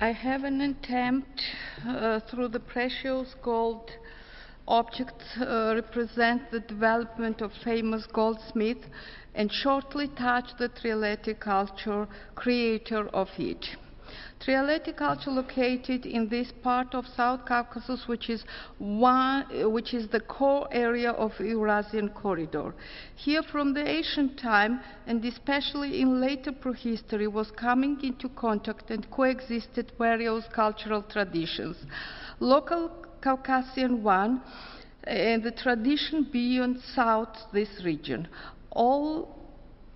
I have an attempt uh, through the precious gold objects uh, represent the development of famous goldsmith and shortly touch the Trialeti culture creator of it. Trialeti culture located in this part of South Caucasus, which is, one, which is the core area of Eurasian corridor. Here from the ancient time, and especially in later prehistory, was coming into contact and coexisted various cultural traditions. Local Caucasian one, and the tradition beyond south this region. All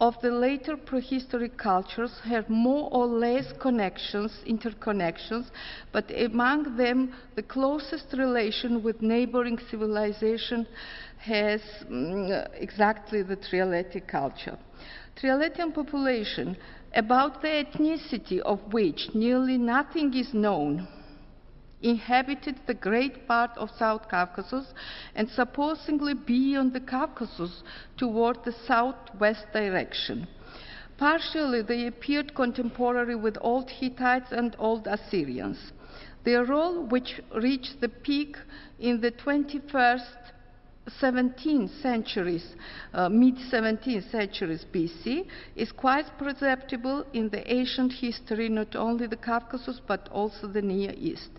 of the later prehistoric cultures have more or less connections, interconnections, but among them the closest relation with neighboring civilization has mm, exactly the Trialeti culture. Trialetian population, about the ethnicity of which nearly nothing is known, inhabited the great part of South Caucasus and supposedly beyond the Caucasus toward the southwest direction. Partially, they appeared contemporary with Old Hittites and Old Assyrians. Their role, which reached the peak in the 21st 17th centuries, uh, mid 17th centuries BC, is quite perceptible in the ancient history, not only the Caucasus but also the Near East.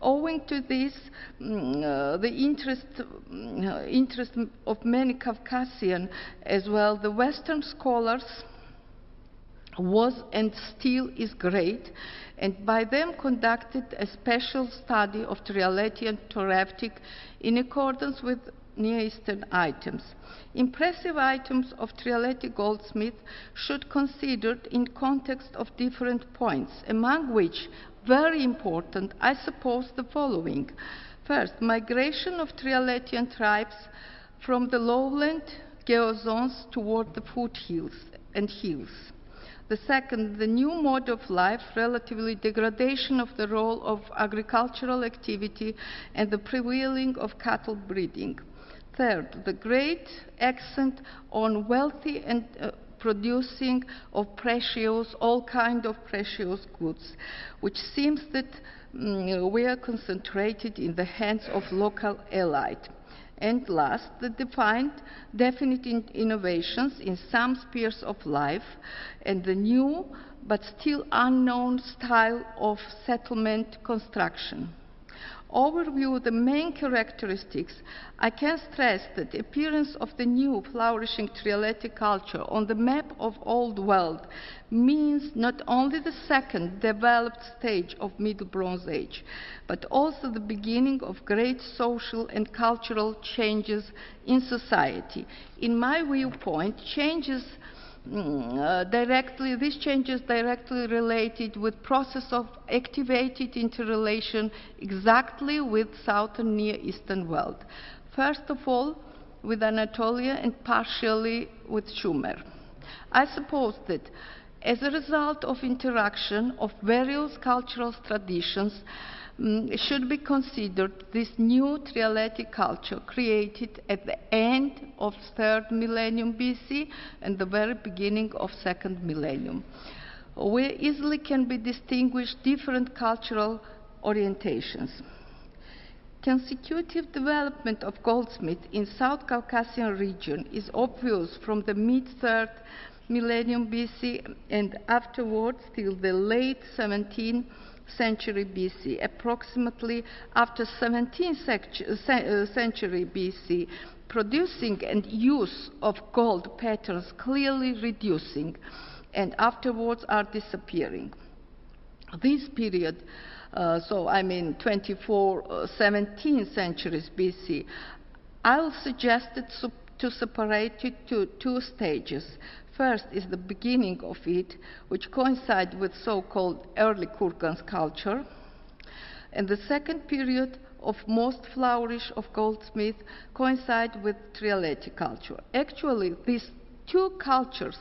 Owing to this, mm, uh, the interest, uh, interest of many Caucasian as well, the Western scholars was and still is great, and by them conducted a special study of Trialeti and in accordance with Near Eastern items. Impressive items of Trialeti goldsmith should be considered in context of different points, among which very important, I suppose, the following. First, migration of Trialetian tribes from the lowland geozones toward the foothills and hills. The second, the new mode of life, relatively degradation of the role of agricultural activity and the prevailing of cattle breeding. Third, the great accent on wealthy and uh, producing of precious, all kind of precious goods, which seems that mm, we are concentrated in the hands of local elite. And last, the defined definite in innovations in some spheres of life and the new but still unknown style of settlement construction overview the main characteristics, I can stress that the appearance of the new flourishing Trialeti culture on the map of old world means not only the second developed stage of Middle Bronze Age, but also the beginning of great social and cultural changes in society. In my viewpoint, changes uh, directly, this change is directly related with process of activated interrelation exactly with southern Near Eastern world. First of all, with Anatolia and partially with Sumer. I suppose that as a result of interaction of various cultural traditions, um, should be considered this new trialeti culture created at the end of third millennium BC and the very beginning of second millennium, where easily can be distinguished different cultural orientations. Consecutive development of goldsmith in South Caucasian region is obvious from the mid-third millennium BC and afterwards till the late 17th century BC, approximately after 17th uh, century BC, producing and use of gold patterns clearly reducing and afterwards are disappearing. This period, uh, so I mean 24, uh, 17th centuries BC, I'll suggest it to separate it to two stages. First is the beginning of it, which coincides with so-called early Kurgan culture. And the second period of most flourish of goldsmith coincide with Trialeti culture. Actually, these two cultures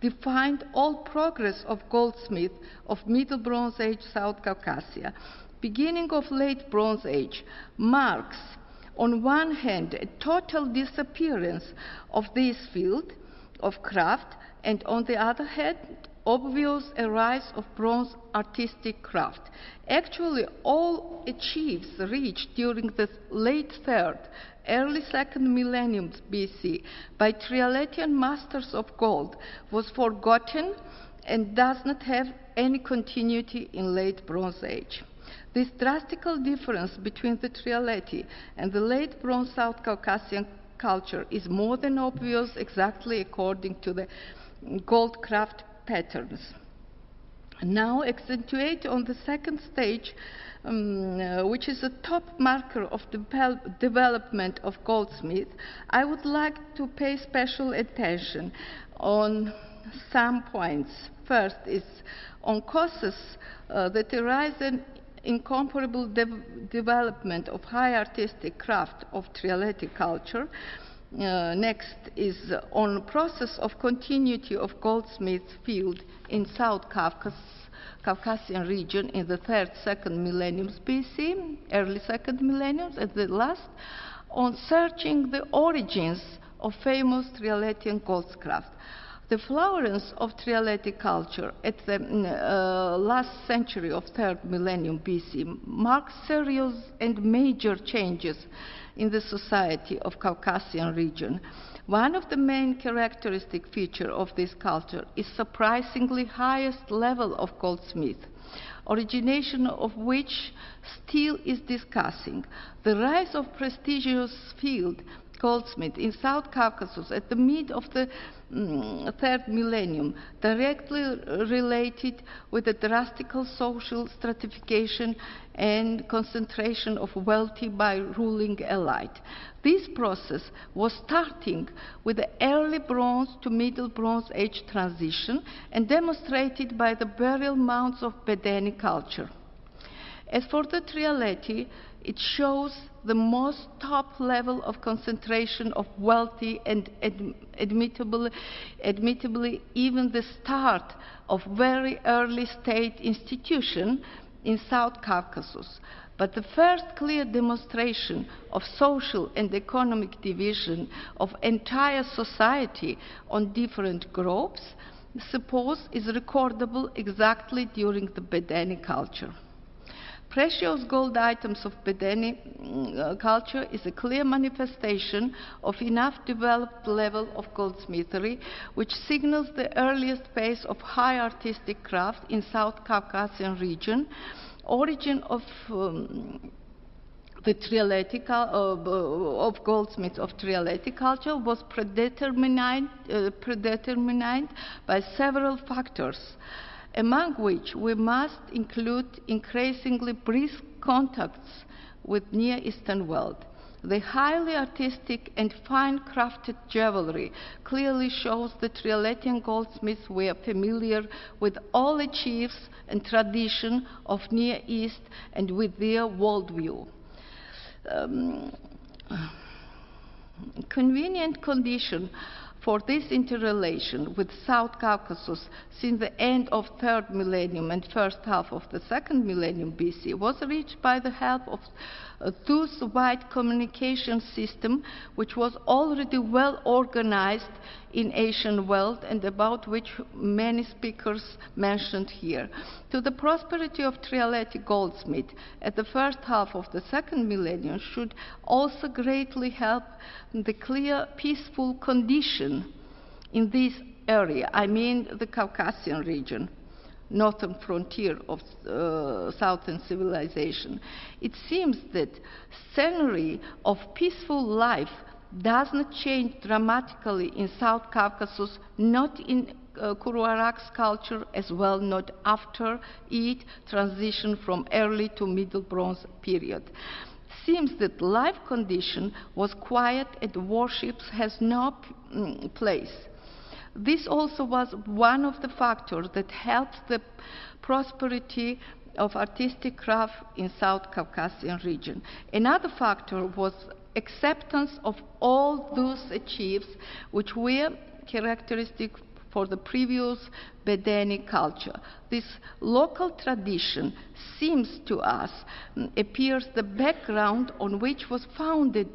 defined all progress of goldsmith of Middle Bronze Age South Caucasia. Beginning of Late Bronze Age marks, on one hand, a total disappearance of this field, of craft, and on the other hand, obvious a rise of bronze artistic craft. Actually, all achieves reached during the late third, early second millennium BC by Trialetian masters of gold was forgotten and does not have any continuity in late Bronze Age. This drastical difference between the Trialeti and the late Bronze South Caucasian culture is more than obvious exactly according to the gold craft patterns. Now accentuate on the second stage, um, uh, which is a top marker of the development of goldsmith, I would like to pay special attention on some points. First is on causes uh, that arise incomparable de development of high artistic craft of Trialeti culture. Uh, next is on process of continuity of goldsmith's field in South Caucasus, Caucasian region in the third, second millennium BC, early second millennium, and the last on searching the origins of famous Trialetian goldscraft. The flourishing of Trialeti culture at the uh, last century of third millennium BC marks serious and major changes in the society of Caucasian region. One of the main characteristic features of this culture is surprisingly highest level of goldsmith, origination of which still is discussing. The rise of prestigious field goldsmith in South Caucasus at the mid of the mm, third millennium, directly related with the drastic social stratification and concentration of wealthy by ruling elite. This process was starting with the early Bronze to Middle Bronze Age transition and demonstrated by the burial mounds of Bedeni culture. As for the Trialeti, it shows the most top level of concentration of wealthy and ad admittably, admittably even the start of very early state institution in South Caucasus. But the first clear demonstration of social and economic division of entire society on different groups, suppose is recordable exactly during the Bedeni culture. Precious gold items of Bedeni mm, uh, culture is a clear manifestation of enough developed level of goldsmithery, which signals the earliest phase of high artistic craft in South Caucasian region, origin of um, the Trialeti uh, of goldsmiths of Trialeti culture was predetermined, uh, predetermined by several factors among which we must include increasingly brisk contacts with Near Eastern world. The highly artistic and fine crafted jewelry clearly shows the Trialetian goldsmiths were familiar with all the chiefs and tradition of Near East and with their worldview. Um, convenient condition for this interrelation with South Caucasus since the end of third millennium and first half of the second millennium BC was reached by the help of a Thus-wide communication system which was already well organized in Asian world and about which many speakers mentioned here. To the prosperity of Trialeti goldsmith at the first half of the second millennium should also greatly help the clear peaceful condition in this area, I mean the Caucasian region northern frontier of uh, southern civilization. It seems that scenery of peaceful life does not change dramatically in South Caucasus, not in uh, Kura-Araxes culture as well, not after it transition from early to middle bronze period. Seems that life condition was quiet and warships has no mm, place. This also was one of the factors that helped the prosperity of artistic craft in South Caucasian region. Another factor was acceptance of all those achievements which were characteristic for the previous Bedeni culture. This local tradition seems to us mm, appears the background on which was founded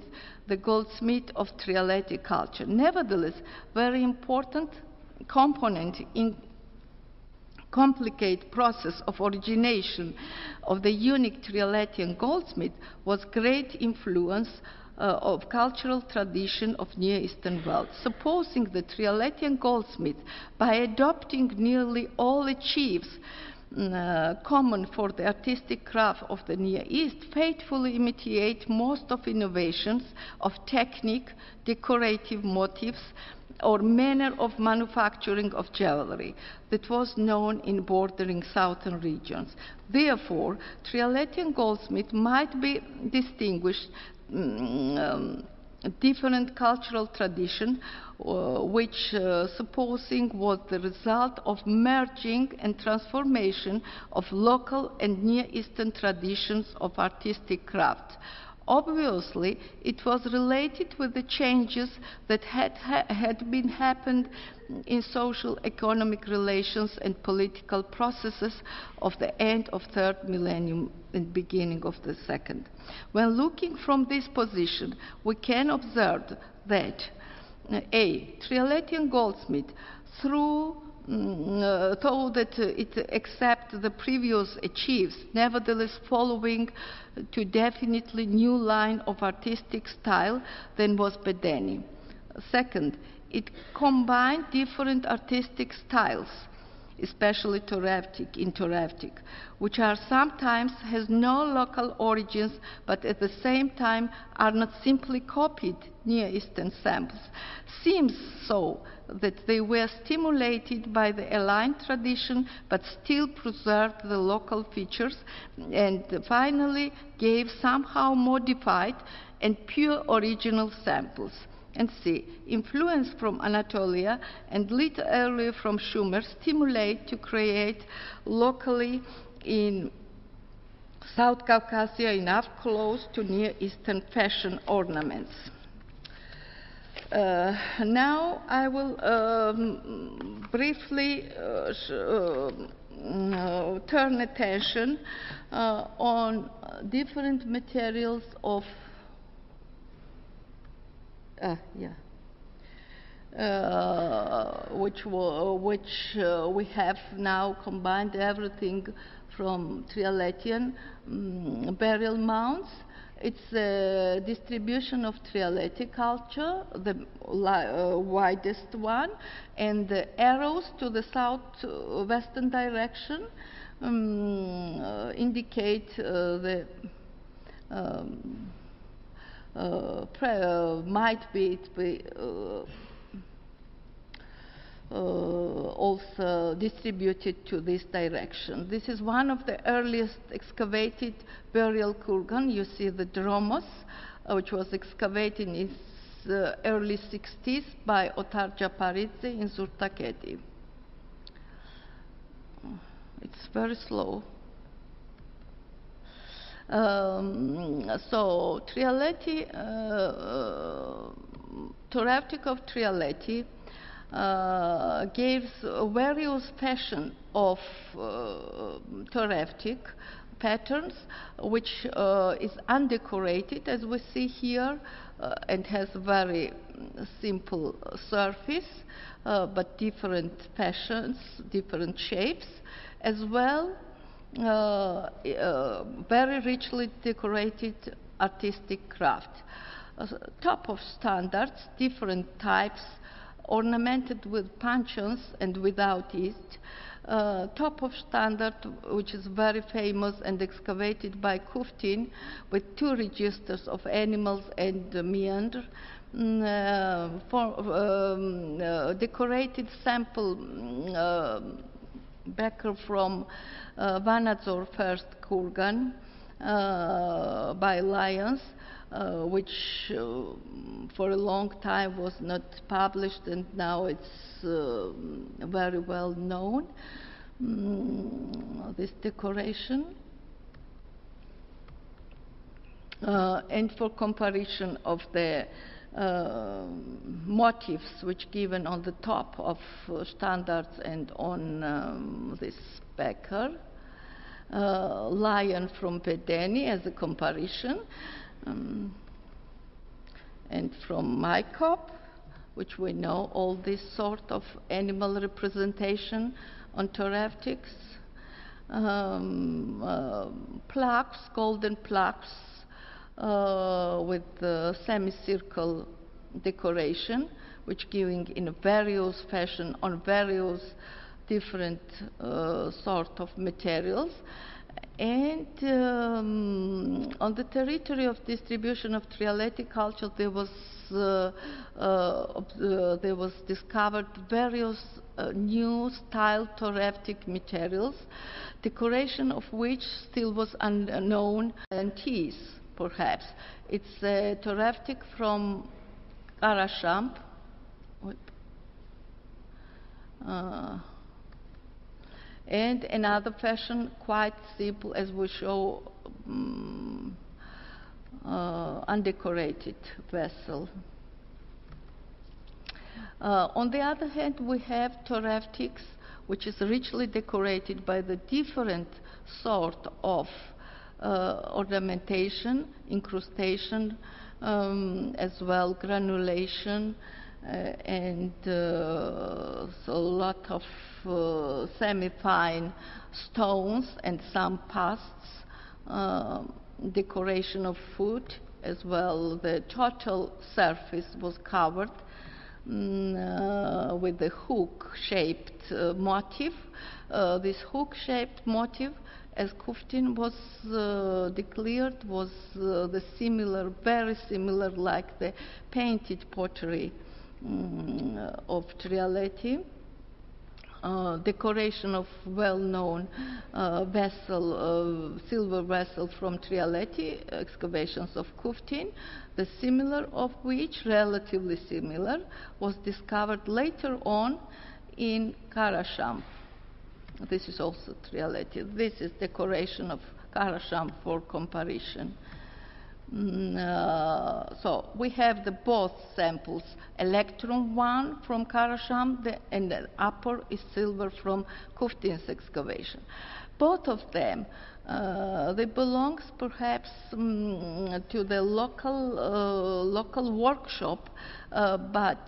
the goldsmith of Trialeti culture. Nevertheless, very important component in complicated process of origination of the unique Trialetian goldsmith was great influence uh, of cultural tradition of Near Eastern world. Supposing the Trialetian goldsmith, by adopting nearly all the chiefs mm, uh, common for the artistic craft of the Near East, faithfully imitate most of innovations of technique, decorative motifs, or manner of manufacturing of jewelry that was known in bordering southern regions. Therefore, Trialetian goldsmith might be distinguished um, different cultural tradition, uh, which uh, supposing was the result of merging and transformation of local and Near Eastern traditions of artistic craft. Obviously, it was related with the changes that had, ha had been happened in social economic relations and political processes of the end of third millennium and beginning of the second. When looking from this position, we can observe that A. Trialetian goldsmith, through Mm, uh, though that uh, it accepts the previous achieves, nevertheless following to definitely new line of artistic style than was Bedeni. Second, it combined different artistic styles especially Torevtic, in Torevtic, which are sometimes has no local origins, but at the same time are not simply copied Near Eastern samples. Seems so that they were stimulated by the aligned tradition, but still preserved the local features, and finally gave somehow modified and pure original samples and C. Influence from Anatolia and little earlier from Sumer stimulate to create locally in South Caucasia enough close to Near Eastern fashion ornaments. Uh, now I will um, briefly uh, uh, turn attention uh, on different materials of uh, yeah. Uh, which, which uh, we have now combined everything from Trialetian um, burial mounds. It's a distribution of Trialeti culture, the uh, widest one, and the arrows to the southwestern direction um, uh, indicate uh, the um, uh, uh, might be, be uh, also distributed to this direction. This is one of the earliest excavated burial kurgan. You see the Dromos, which was excavated in the early 60s by Otar Japaridze in Zurtaketi. It's very slow. Um, so Trialeti, uh, of Trialeti uh, gives various fashion of uh, patterns, which uh, is undecorated, as we see here, uh, and has very simple surface, uh, but different fashions, different shapes, as well uh, uh, very richly decorated artistic craft. Uh, top of standards, different types, ornamented with puncheons and without it. Uh, top of standard, which is very famous and excavated by Kuftin, with two registers of animals and uh, meander. Mm, uh, for, um, uh, decorated sample mm, beaker from uh, Vanadzor first Kurgan uh, by lions, uh, which uh, for a long time was not published and now it's uh, very well known. Mm, this decoration. Uh, and for comparison of the uh, motifs which given on the top of uh, standards and on um, this beaker. Uh, lion from Bedeni as a comparison. Um, and from Maikop, which we know all this sort of animal representation on Toreftics, um, uh, plaques, golden plaques uh, with uh, semicircle decoration, which giving in various fashion on various different uh, sort of materials. And um, on the territory of distribution of Trialeti culture, there was uh, uh, uh, there was discovered various uh, new style Toreftic materials, decoration of which still was unknown and teas, perhaps. It's a from Karashamb. And another fashion quite simple as we show um, uh, undecorated vessel. Uh, on the other hand, we have Toreftics, which is richly decorated by the different sort of uh, ornamentation, incrustation, um, as well granulation, and uh, a lot of uh, semi-fine stones and some pasts, decoration of food as well. The total surface was covered mm, with the hook-shaped motif. this hook-shaped motif as Kuftin was uh, declared, was uh, the similar, very similar like the painted pottery um, of Trialeti. Uh, decoration of well-known uh, vessel, uh, silver vessel from Trialeti, excavations of Kuftin, the similar of which, relatively similar, was discovered later on in Karashamb. This is also Trialeti. This is decoration of Karashamb for comparison. Mm, uh, so we have the both samples, electrum one from Karashamb, the, and the upper is silver from Kuftin's excavation. Both of them, uh, they belongs perhaps um, to the local uh, local workshop, uh, but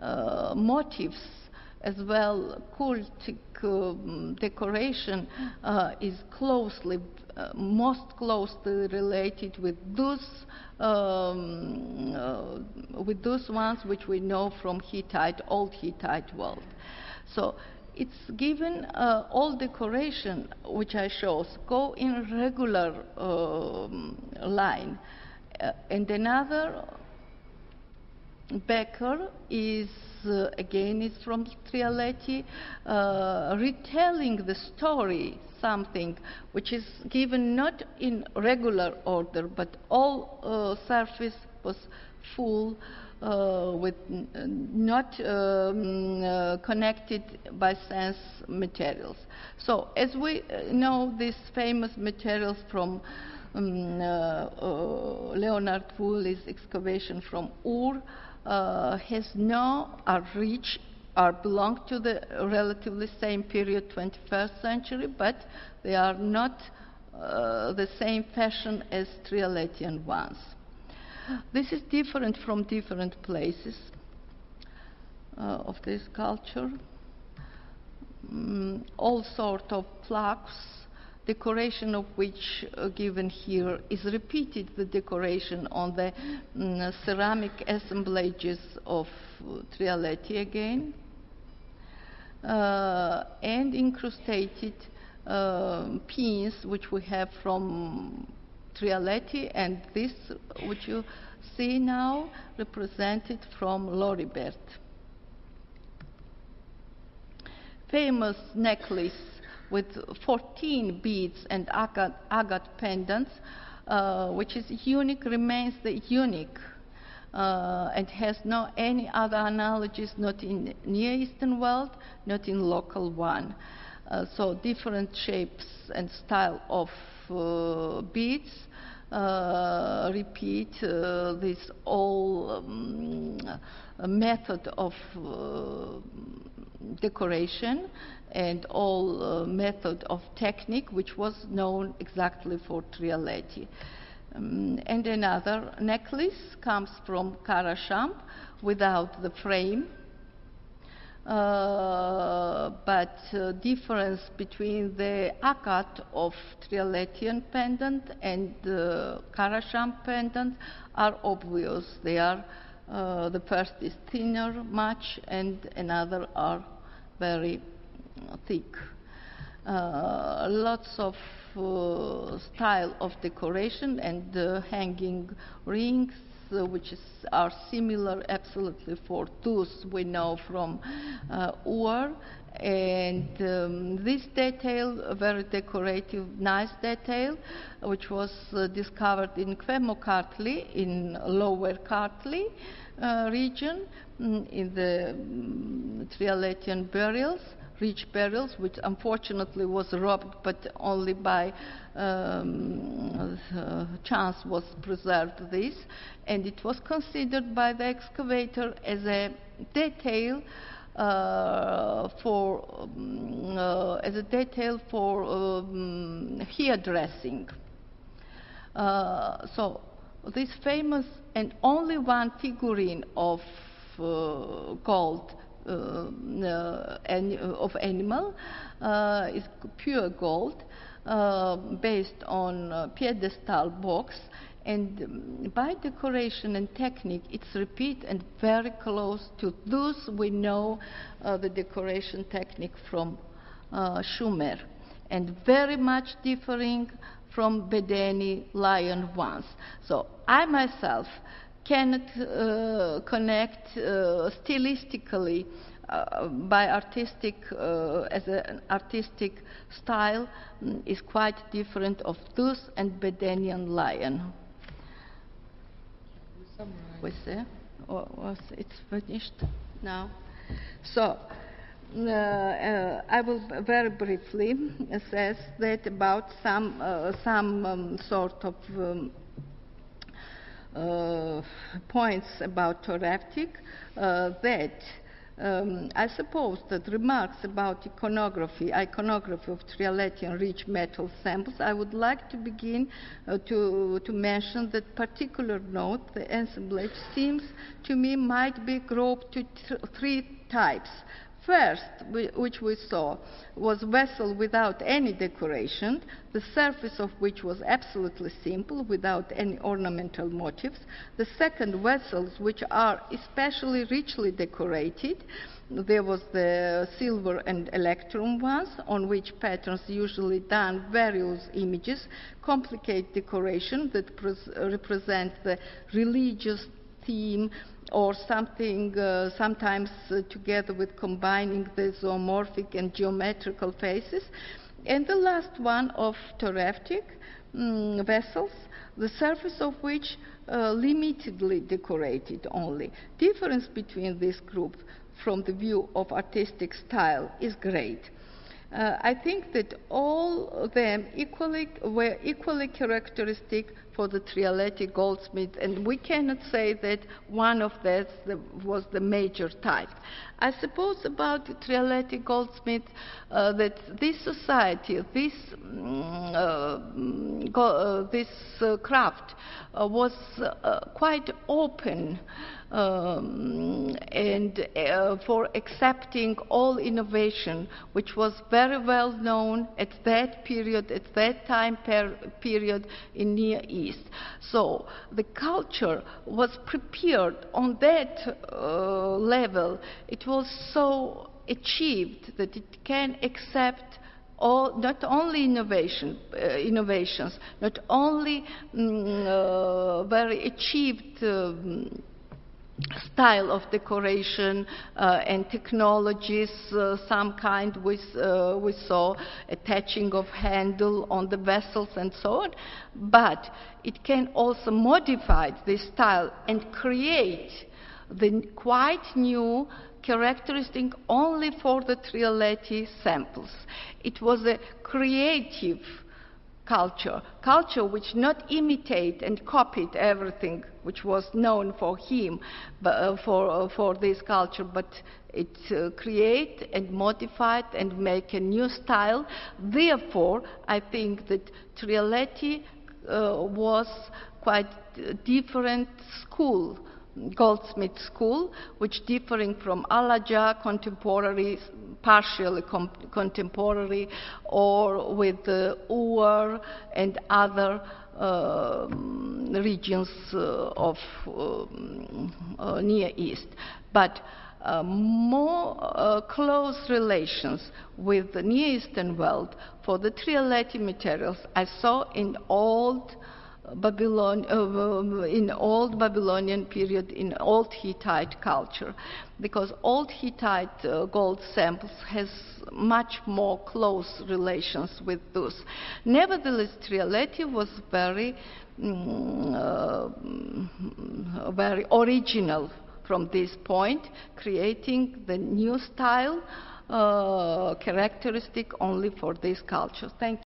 uh, motifs as well cultic um, decoration uh, is closely uh, most closely related with those um, uh, with those ones which we know from Hittite, old Hittite world. So it's given uh, all decoration which I show go in regular um, line, uh, and another beaker is uh, again is from Trialeti, uh, retelling the story, something which is given not in regular order, but all uh, surface was full uh, with not um, uh, connected by sense materials. So as we uh, know these famous materials from um, Leonard Woolley's excavation from Ur, has no are rich or belong to the relatively same period, 21st century, but they are not uh, the same fashion as Trialetian ones. This is different from different places uh, of this culture. Mm, all sort of plaques decoration of which uh, given here is repeated the decoration on the mm, ceramic assemblages of Trialeti again uh, and incrustated uh, pins which we have from Trialeti and this which you see now represented from Lori Berd. Famous necklace with 14 beads and agate, agate pendants, uh, which is unique, remains the unique. Uh, and has no any other analogies, not in Near Eastern world, not in local one. Uh, so different shapes and style of uh, beads uh, repeat uh, this all um, method of decoration and all uh, method of technique which was known exactly for Trialeti. Um, and another necklace comes from Karashamb without the frame. uh, but uh, difference between the agate of Trialetian pendant and the Karashamb pendant are obvious. They are uh, the first is thinner much and another are very thick. Uh, lots of uh, style of decoration and uh, hanging rings uh, which is, are similar absolutely for tools we know from uh. And um, this detail, a very decorative, nice detail, which was uh, discovered in Kartli, in Lower Kartli uh, region, mm, in the um, Trialetian burials rich burials, which unfortunately was robbed, but only by um, uh, chance was preserved this, and it was considered by the excavator as a detail for um, uh, as a detail for um, hairdressing. Uh, so this famous and only one figurine of uh, gold uh, uh, of animal uh, is pure gold based on pedestal box and by decoration and technique, it's repeat and very close to those we know uh, the decoration technique from uh, Sumer, and very much differing from Bedeni lion ones. So I myself cannot uh, connect uh, stylistically uh, by artistic uh, as an artistic style mm, is quite different of those and Bedenian lion. Was there? Or was it finished now? So. Uh, uh, I will very briefly assess that about some uh, some um, sort of um, uh, points about Toreptic uh, that um, I suppose that remarks about iconography, iconography of Trialetian rich metal samples, I would like to begin uh, to, to mention that particular note, the assemblage seems to me might be grouped to three types first, which we saw, was vessel without any decoration, the surface of which was absolutely simple, without any ornamental motifs. The second, vessels which are especially richly decorated. There was the silver and electrum ones, on which patterns usually done various images, complicate decoration that represent the religious theme or something uh, sometimes uh, together with combining the zoomorphic and geometrical faces. And the last one of Toreptic mm, vessels, the surface of which uh, limitedly decorated only. Difference between this group from the view of artistic style is great. Uh, I think that all of them equally, were equally characteristic for the Trialeti goldsmith, and we cannot say that one of that was the major type. I suppose about the Trialeti goldsmith uh, that this society, this, mm, uh, go, uh, this uh, craft was quite open um, and uh, for accepting all innovation, which was very well known at that period, at that time per period in Near East. So the culture was prepared on that uh, level. It was so achieved that it can accept all, not only innovation, uh, innovations, not only mm, uh, very achieved um, style of decoration uh, and technologies, uh, some kind we, uh, we saw attaching of handle on the vessels and so on, but it can also modify this style and create the quite new characteristic only for the Trialeti samples. It was a creative culture, culture which not imitate and copied everything which was known for him, but, uh, for, uh, for this culture, but it uh, create and modified and make a new style. Therefore, I think that Trialeti uh, was quite different school goldsmith school, which differing from Alaja contemporary, partially contemporary, or with the Ur and other um, regions uh, of um, uh, Near East. But uh, more uh, close relations with the Near Eastern world for the trialeti materials I saw in old Babylon, uh, in old Babylonian period, in old Hittite culture, because old Hittite uh, gold samples has much more close relations with those. Nevertheless, Trialeti was very, mm, uh, very original from this point, creating the new style uh, characteristic only for this culture. Thank